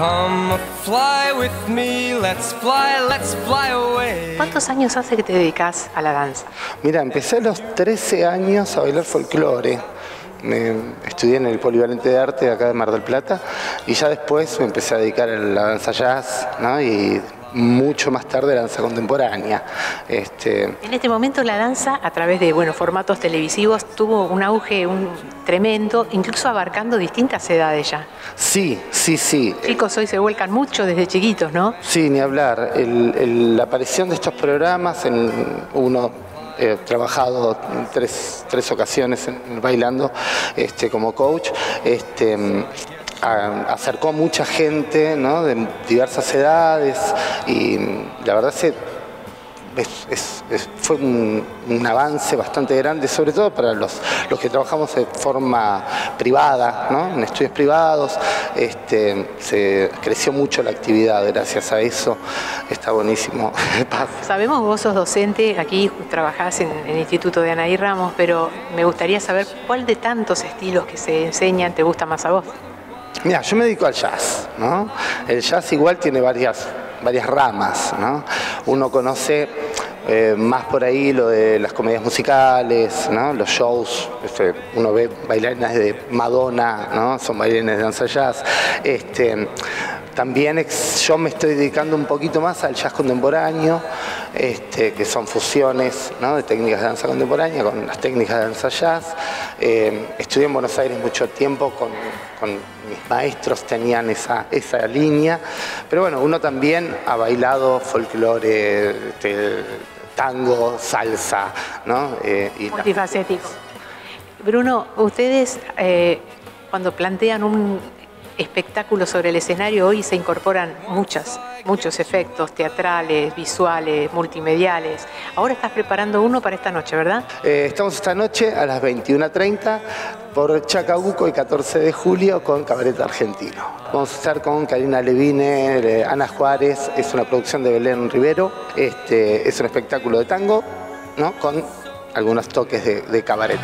Come fly with me, let's fly, let's fly away. ¿Cuántos años hace que te dedicas a la danza? Mira, empecé a los 13 años a bailar folclore. Me estudié en el Polivalente de Arte acá de Mar del Plata y ya después me empecé a dedicar a la danza jazz ¿no? y mucho más tarde la danza contemporánea. Este, En este momento la danza, a través de bueno, formatos televisivos, tuvo un auge un, tremendo, incluso abarcando distintas edades ya. sí, sí, sí. Chicos hoy se vuelcan mucho desde chiquitos, ¿no? Sí, ni hablar. El- el- la aparición de estos programas, en uno he trabajado en tres, tres ocasiones en- bailando este, como coach, este, a- mucha gente ¿no? de diversas edades y la verdad se es- fue un, avance bastante grande, sobre todo para los, los que trabajamos de forma privada, ¿no? en estudios privados. Este, se creció mucho la actividad gracias a eso. Está buenísimo. Sabemos vos sos docente, aquí trabajás en, en el Instituto de Anaí Ramos, pero me gustaría saber cuál de tantos estilos que se enseñan te gusta más a vos. Mira, yo me dedico al jazz, ¿no? El jazz igual tiene varias, varias ramas, ¿no? Uno conoce eh, más por ahí lo de las comedias musicales, ¿no? Los shows, este, uno ve bailarines de Madonna, ¿no? Son bailarines de danza jazz. Este, también yo me estoy dedicando un poquito más al jazz contemporáneo, este, que son fusiones ¿no? de técnicas de danza contemporánea con las técnicas de danza jazz. Eh, estudié en Buenos Aires mucho tiempo con, mis maestros, tenían esa, esa línea. Pero bueno, uno también ha bailado folclore, este, tango, salsa, ¿no? Eh, Multifacético. Bruno, ustedes eh, cuando plantean un espectáculo sobre el escenario hoy se incorporan muchas, muchos efectos teatrales, visuales, multimediales. Ahora estás preparando uno para esta noche, ¿verdad? Eh, estamos esta noche a las 21.30 por Chacabuco el 14 de julio con Cabaret Argentino. Vamos a estar con Karina Levine, eh, Ana Juárez, es una producción de Belén Rivero, este, es un espectáculo de tango, ¿no? con algunos toques de, de cabaret.